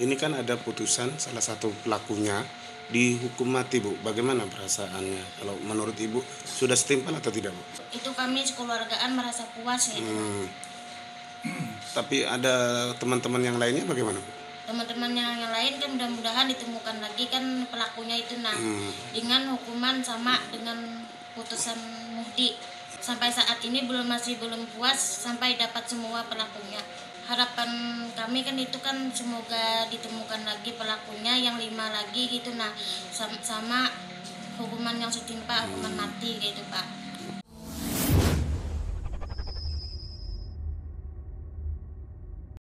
ini kan ada putusan salah satu pelakunya dihukum mati bu. Bagaimana perasaannya? Kalau menurut ibu sudah setimpal atau tidak bu? itu kami sekeluargaan merasa puas gitu Hmm. Tapi ada teman-teman yang lainnya bagaimana bu? teman-teman yang, yang lain kan mudah-mudahan ditemukan lagi kan pelakunya itu nah Hmm. dengan hukuman sama dengan putusan muhdi sampai saat ini belum masih belum puas sampai dapat semua pelakunya harapan kami kan itu kan semoga ditemukan lagi pelakunya yang lima lagi gitu. Nah sama, sama hukuman yang setimpa hukuman mati gitu pak